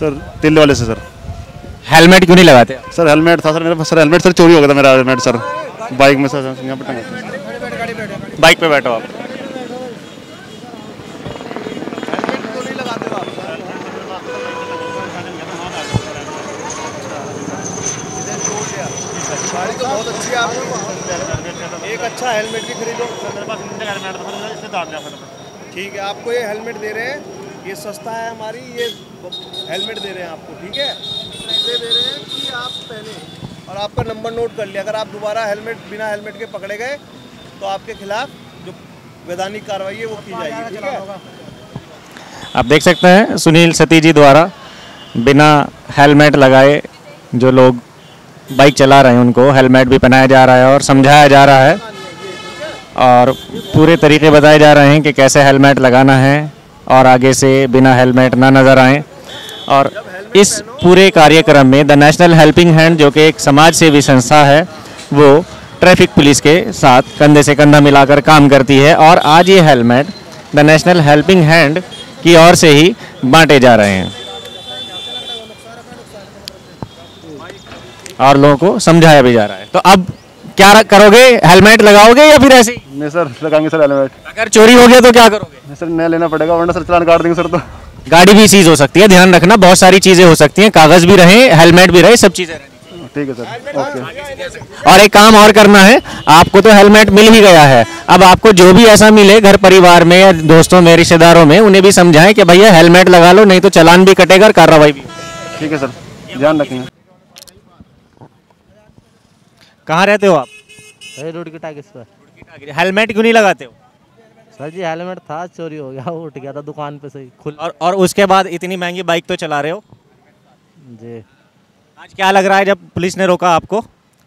Sir तिल्ले वाले से sir. Helmet क्यों नहीं लगाते? सर हेलमेट था सर मेरा सर हेलमेट सर चोरी हो गया था मेरा हेलमेट सर। बाइक में सर यहाँ पे टंगा बाइक पे बैठो आप। गाड़ी तो बहुत अच्छी है आपकी एक अच्छा हेलमेट भी खरीदो ठीक है आपको ये हेलमेट दे रहे हैं। ये सस्ता है हमारी ये हेलमेट दे रहे हैं आपको ठीक है? इसलिए दे रहे हैं कि आप पहने। और आपका नंबर नोट कर लिया अगर आप दोबारा हेलमेट बिना हेलमेट के पकड़े गए तो आपके खिलाफ जो वैधानिक कार्रवाई है वो की जाएगी ठीक है? आप देख सकते हैं सुनील सती जी द्वारा बिना हेलमेट लगाए जो लोग बाइक चला रहे हैं उनको हेलमेट भी पहनाया जा रहा है और समझाया जा रहा है और पूरे तरीके बताए जा रहे हैं कि कैसे हेलमेट लगाना है और आगे से बिना हेलमेट ना नज़र आए। और इस पूरे कार्यक्रम में द नेशनल हेल्पिंग हैंड जो कि एक समाज सेवी संस्था है वो ट्रैफ़िक पुलिस के साथ कंधे से कंधा मिलाकर काम करती है और आज ये helmet the national helping hand की ओर से ही बांटे जा रहे हैं। और लोगों को समझाया भी जा रहा है। तो अब क्या करोगे? हेलमेट लगाओगे या फिर ऐसे ही? नहीं सर लगाएँगे सर हेलमेट। अगर चोरी हो गया तो क्या करोगे? नहीं सर नया लेना पड़ेगा वरना सर चलान काट देंगे सर तो। गाड़ी भी सीज हो सकती है ध्यान रखना बहुत सारी चीज़ें हो सकती हैं कागज़ भी रहे हेलमेट भी रहे सब चीज़ें रहे। ठीक है सर ओके। और एक काम और करना है आपको तो हेलमेट मिल ही गया है। अब आपको जो भी ऐसा मिले घर परिवार में या दोस्तों में रिश्तेदारों में उन्हें भी समझाएँ कि भैया हेलमेट लगा लो नहीं तो चलान भी कटेगा और कार्रवाई भी ठीक है सर ध्यान रखेंगे कहाँ रहते हो आप? रोड की टाकिस हेलमेट क्यों नहीं लगाते हो? सर जी हेलमेट था चोरी हो गया वो उठ गया था दुकान पे से खुल और और उसके बाद इतनी महँगी बाइक तो चला रहे हो? जी। आज क्या लग रहा है जब पुलिस ने रोका आपको?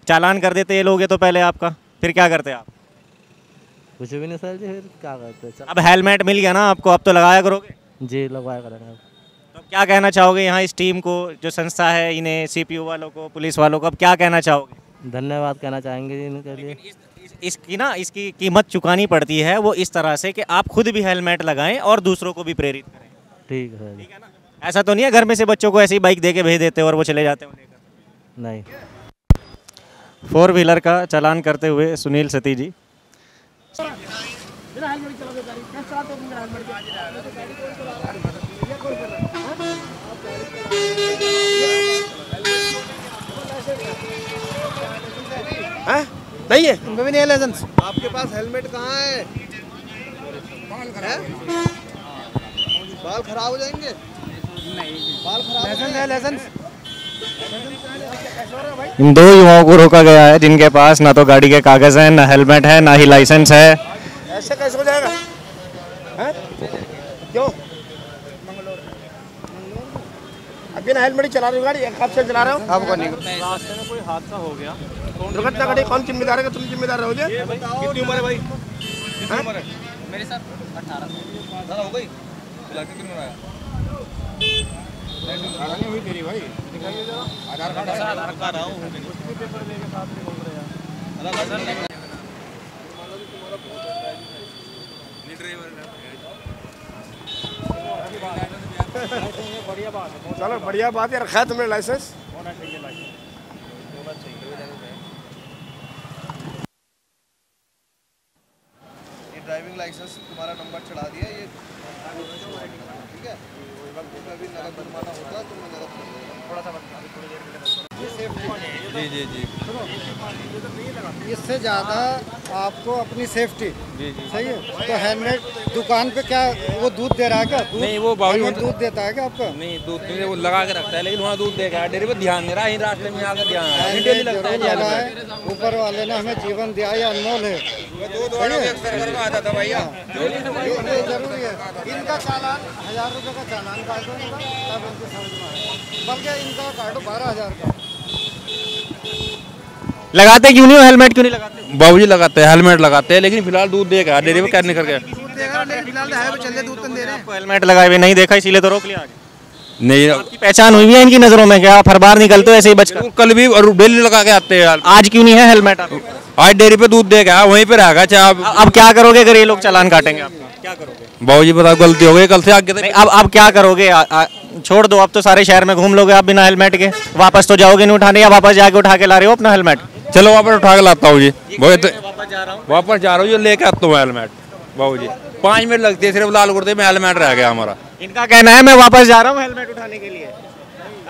चालान कर देते ये लोग तो पहले आपका फिर क्या करते आप? कुछ भी नहीं सर जी फिर क्या करते अब हेलमेट मिल गया ना आपको अब तो लगाया करोगे? जी लगवाया करेंगे तो क्या कहना चाहोगे यहाँ इस टीम को जो संस्था है इन्हें सीपीयू वालों को पुलिस वालों को अब क्या कहना चाहोगे? धन्यवाद कहना चाहेंगे जी इनके लिए। इसकी ना इसकी कीमत चुकानी पड़ती है वो इस तरह से कि आप खुद भी हेलमेट लगाएँ और दूसरों को भी प्रेरित करें। ठीक है सर जी ऐसा तो नहीं है घर में से बच्चों को ऐसी बाइक दे के भेज देते हो और वो चले जाते हैं नहीं। फोर व्हीलर का चलान करते हुए सुनील सती जी। नहीं है? उनमें भी नहीं है लाइसेंस आपके पास हेलमेट कहाँ है? बाल खराब हो? जाएँगे? बाल खराब लाइसेंस है लाइसेंस इन दो युवाओं को रोका गया है जिनके पास ना तो गाड़ी के कागज़ हैं ना हेलमेट है ना ही लाइसेंस है। ऐसे कैसे हो जाएगा? हैं? क्यों अब बिना हेलमेट चला रहे हो गाड़ी कब से चला रहे हो? आपको नहीं। रास्ते में कोई हादसा हो गया। दुर्घटना घटी कौन जिम्मेदार है? तुम जिम्मेदार रहोगे? कितनी उम्र है भाई? कितनी उम्र है? मेरे साथ अठारह। हो गई? नहीं हुई तेरी भाई। दिखाइए जरा आधार कार्ड आधार कार्ड चलो, बढ़िया बात है रखा है तुमने लाइसेंस ये ड्राइविंग लाइसेंस तुम्हारा नंबर चढ़ा दिया, ये ठीक है वक्त नगद बनवाना होता तो मैं नगद थोड़ा सा जी जी जी। इससे ज़्यादा आपको अपनी सेफ्टी जी जी। सही है? तो हेलमेट दुकान पे क्या वो दूध दे रहा है क्या? नहीं, वो बाबू दूध देता है क्या आपको? नहीं दूध नहीं वो लगा के रखता है लेकिन वहाँ दूध देगा। डेयरी पे ध्यान दे रहा है रास्ते में आकर ध्यान ऊपर वाले ने हमें जीवन दिया है अनमोल है। दूध वालों के अक्सर घर में आता था भैया। ये ये ज़रूरी है इनका चालान हज़ार रुपए का चालान काटो इनका तब इनको समझ में आएगा बल्कि इनका काटो बारह हज़ार का। लगाते क्यों नहीं हो? हेलमेट क्यों नहीं लगाते? बाबू जी लगाते हैं हेलमेट लगाते हैं लेकिन फ़िलहाल दूध देगा डेयरी पे क्या निकल गया। हेलमेट लगाए हुए नहीं देखा इसीलिए तो रोक लिया आगे। नहीं आपकी पहचान हुई है इनकी नज़रों में क्या आप हर बार निकलते हो ऐसे ही बचकर? कल भी और डेली लगा के आते हैं आज क्यों नहीं है हेलमेट आज डेयरी पे दूध देगा वहीं पे रहेगा चाहे आप अब क्या करोगे अगर ये लोग चालान काटेंगे आपका क्या करोगे? बाबू जी बताओ गलती हो गई कल से आगे नहीं अब अब क्या करोगे? आ, आ, छोड़ दो अब तो सारे शहर में घूम लोगे आप बिना हेलमेट के। वापस तो जाओगे नहीं उठाने या वापस जाके उठा के ला रहे हो अपना हेलमेट? चलो वापस उठा के लाता हूँ जी। बहुत वापस जा रहा हूँ। ये लेके आता हूँ हेलमेट बाबू जी पाँच मिनट लगती सिर्फ़ लाल कुर्ते में हेलमेट रह गया हमारा। इनका कहना है मैं वापस जा रहा हूँ हेलमेट उठाने के लिए।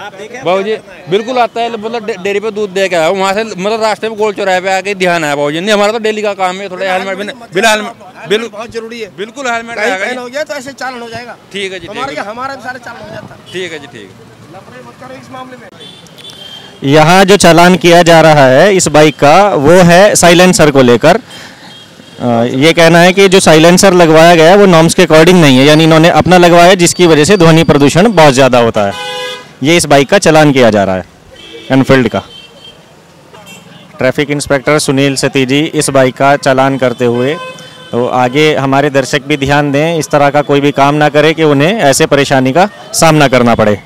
आप बाबू जी बिल्कुल आता है मतलब डे- डेयरी पे दूध दे के आया वहाँ से मतलब रास्ते में गोल चौराहे पे आके ध्यान है बाबू जी नहीं हमारा तो डेली का काम है थोड़ा हेलमेट बिना बिना हेलमेट बिल्कुल बहुत ज़रूरी है। बिल्कुल हेलमेट। हो गया तो ऐसे चालन हो जाएगा। ठीक है जी ठीक है हमारा भी सारे चालन हो जाता ठीक है जी ठीक है। लफड़े मत करो इस मामले में। यहाँ जो चालान किया जा रहा है इस बाइक का वो है साइलेंसर को लेकर। ये कहना है कि जो साइलेंसर लगवाया गया है, वो नॉर्म्स के अकॉर्डिंग नहीं है। यानी इन्होंने अपना लगवाया जिसकी वजह से ध्वनि प्रदूषण बहुत ज़्यादा होता है। ये इस बाइक का चलान किया जा रहा है एनफील्ड का। ट्रैफ़िक इंस्पेक्टर सुनील सती जी, इस बाइक का चालान करते हुए तो आगे हमारे दर्शक भी ध्यान दें, इस तरह का कोई भी काम ना करे कि उन्हें ऐसे परेशानी का सामना करना पड़े।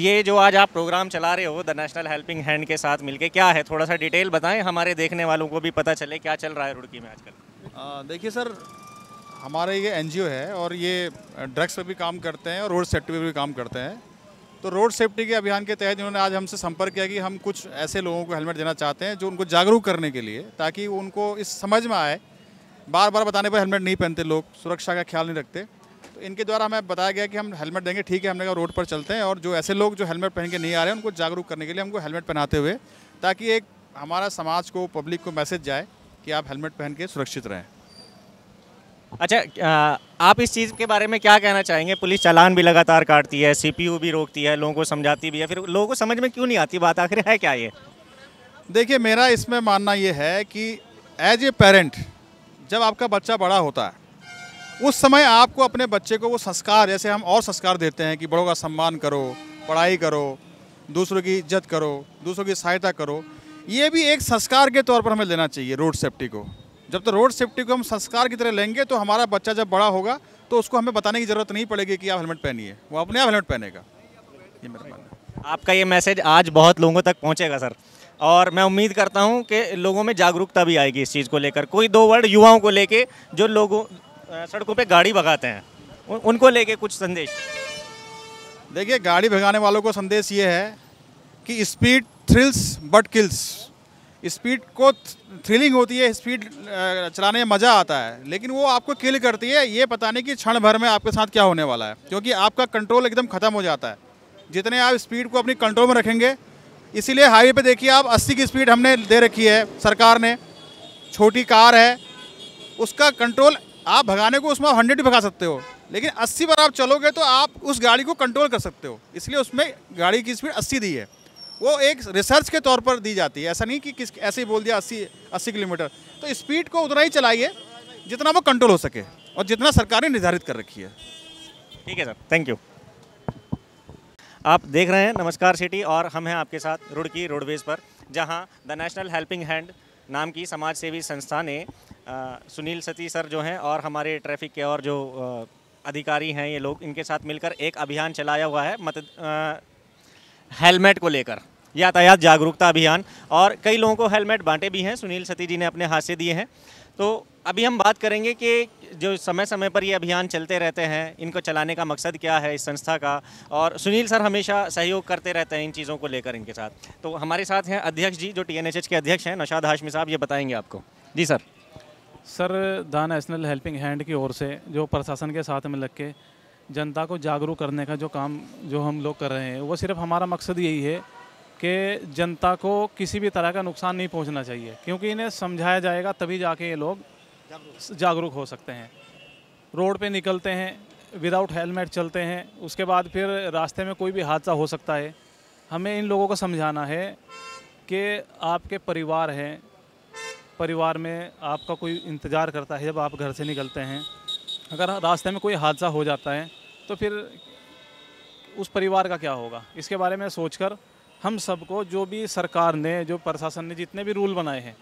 ये जो आज आप प्रोग्राम चला रहे हो द नेशनल हेल्पिंग हैंड के साथ मिलके, क्या है? थोड़ा सा डिटेल बताएँ, हमारे देखने वालों को भी पता चले क्या चल रहा है रुड़की में आजकल। देखिए सर, हमारा ये एनजीओ है और ये ड्रग्स पे भी काम करते हैं और रोड सेफ्टी पे भी काम करते हैं। तो रोड सेफ्टी के अभियान के तहत इन्होंने आज हमसे संपर्क किया कि हम कुछ ऐसे लोगों को हेलमेट देना चाहते हैं जो उनको जागरूक करने के लिए, ताकि उनको इस समझ में आए बार बार बताने पर हेलमेट नहीं पहनते लोग, सुरक्षा का ख्याल नहीं रखते। तो इनके द्वारा हमें बताया गया कि हम हेलमेट देंगे, ठीक है, हमने कहा रोड पर चलते हैं और जो ऐसे लोग जो हेलमेट पहन के नहीं आ रहे हैं, उनको जागरूक करने के लिए हमको हेलमेट पहनाते हुए, ताकि एक हमारा समाज को, पब्लिक को मैसेज जाए कि आप हेलमेट पहन के सुरक्षित रहें। अच्छा आप इस चीज़ के बारे में क्या कहना चाहेंगे? पुलिस चालान भी लगातार काटती है सीपीयू भी रोकती है लोगों को समझाती भी है फिर लोगों को समझ में क्यों नहीं आती बात? आखिर है क्या ये? देखिए मेरा इसमें मानना ये है कि एज ए पेरेंट जब आपका बच्चा बड़ा होता है उस समय आपको अपने बच्चे को वो संस्कार जैसे हम और संस्कार देते हैं कि बड़ों का सम्मान करो पढ़ाई करो दूसरों की इज़्ज़त करो दूसरों की सहायता करो ये भी एक संस्कार के तौर पर हमें लेना चाहिए रोड सेफ्टी को। जब तक रोड सेफ्टी को हम संस्कार की तरह लेंगे तो हमारा बच्चा जब बड़ा होगा तो उसको हमें बताने की ज़रूरत नहीं पड़ेगी कि आप हेलमेट पहनिए। वो अपने आप हेलमेट पहनेगा। ये मेरा मानना है। आपका ये मैसेज आज बहुत लोगों तक पहुँचेगा सर और मैं उम्मीद करता हूँ कि लोगों में जागरूकता भी आएगी इस चीज़ को लेकर। कोई दो वर्ड युवाओं को लेके जो लोगों सड़कों पे गाड़ी भगाते हैं उनको लेके कुछ संदेश। देखिए गाड़ी भगाने वालों को संदेश ये है कि speed thrills but kills speed को थ्रिलिंग होती है स्पीड चलाने में मज़ा आता है, लेकिन वो आपको किल करती है, ये पता नहीं कि क्षण भर में आपके साथ क्या होने वाला है, क्योंकि आपका कंट्रोल एकदम ख़त्म हो जाता है। जितने आप स्पीड को अपनी कंट्रोल में रखेंगे, इसीलिए हाईवे पे देखिए आप 80 की स्पीड हमने दे रखी है, सरकार ने, छोटी कार है, उसका कंट्रोल आप भगाने को उसमें हंड्रेड भगा सकते हो, लेकिन 80 पर आप चलोगे तो आप उस गाड़ी को कंट्रोल कर सकते हो, इसलिए उसमें गाड़ी की स्पीड 80 दी है। वो एक रिसर्च के तौर पर दी जाती है। ऐसा नहीं कि किस ऐसे ही बोल दिया 80 80 किलोमीटर। तो स्पीड को उतना ही चलाइए जितना वो कंट्रोल हो सके और जितना सरकार ने निर्धारित कर रखी है। ठीक है सर थैंक यू आप देख रहे हैं नमस्कार सिटी और हम हैं आपके साथ रुड़की रोडवेज़ पर जहाँ द नेशनल हेल्पिंग हैंड नाम की समाज सेवी संस्था ने अ, सुनील सती सर जो हैं और हमारे ट्रैफ़िक के और जो अ, अधिकारी हैं ये लोग इनके साथ मिलकर एक अभियान चलाया हुआ है मत हेलमेट को लेकर। यातायात जागरूकता अभियान और कई लोगों को हेलमेट बांटे भी हैं। सुनील सती जी ने अपने हाथ से दिए हैं। तो अभी हम बात करेंगे कि जो समय समय पर ये अभियान चलते रहते हैं, इनको चलाने का मकसद क्या है इस संस्था का? और सुनील सर हमेशा सहयोग करते रहते हैं इन चीज़ों को लेकर इनके साथ। तो हमारे साथ हैं अध्यक्ष जी, जो टीएनएचएच के अध्यक्ष हैं, नौशाद हाशमी साहब, ये बताएँगे आपको। जी sir. Sir the national helping hand की ओर से जो प्रशासन के साथ में लग के जनता को जागरूक करने का जो काम जो हम लोग कर रहे हैं, वो सिर्फ़ हमारा मकसद यही है कि जनता को किसी भी तरह का नुकसान नहीं पहुँचना चाहिए, क्योंकि इन्हें समझाया जाएगा तभी जाके ये लोग जागरूक हो सकते हैं। रोड पे निकलते हैं विदाउट हेलमेट चलते हैं, उसके बाद फिर रास्ते में कोई भी हादसा हो सकता है। हमें इन लोगों को समझाना है कि आपके परिवार हैं, परिवार में आपका कोई इंतज़ार करता है जब आप घर से निकलते हैं। अगर रास्ते में कोई हादसा हो जाता है तो फिर उस परिवार का क्या होगा? इसके बारे में सोचकर हम सबको जो भी सरकार ने जो प्रशासन ने जितने भी रूल बनाए हैं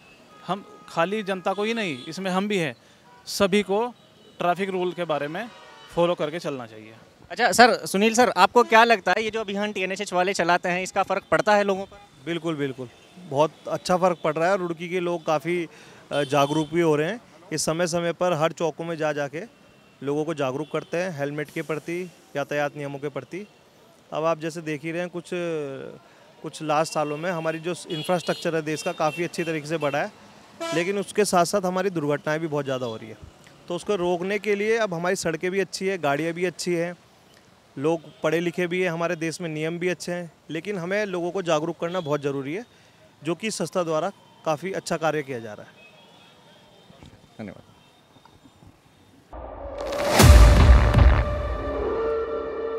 हम खाली जनता को ही नहीं इसमें हम भी हैं सभी को ट्रैफ़िक रूल के बारे में फॉलो करके चलना चाहिए। अच्छा सर सुनील सर आपको क्या लगता है ये जो अभियान टी एन वाले चलाते हैं इसका फ़र्क पड़ता है लोगों पर? बिल्कुल बिल्कुल। बहुत अच्छा फ़र्क पड़ रहा है रुड़की के लोग काफ़ी जागरूक भी हो रहे हैं। कि समय समय पर हर चौकों में जा जाके लोगों को जागरूक करते हैं हेलमेट के प्रति यातायात नियमों के प्रति। अब आप जैसे देख ही रहे हैं कुछ कुछ लास्ट सालों में हमारी जो इंफ्रास्ट्रक्चर है देश का काफ़ी अच्छी तरीके से बढ़ा है, लेकिन उसके साथ साथ हमारी दुर्घटनाएँ भी बहुत ज़्यादा हो रही है। तो उसको रोकने के लिए अब हमारी सड़कें भी अच्छी है, गाड़ियाँ भी अच्छी हैं, लोग पढ़े लिखे भी हैं, हमारे देश में नियम भी अच्छे हैं, लेकिन हमें लोगों को जागरूक करना बहुत ज़रूरी है, जो कि संस्था द्वारा काफ़ी अच्छा कार्य किया जा रहा है। धन्यवाद।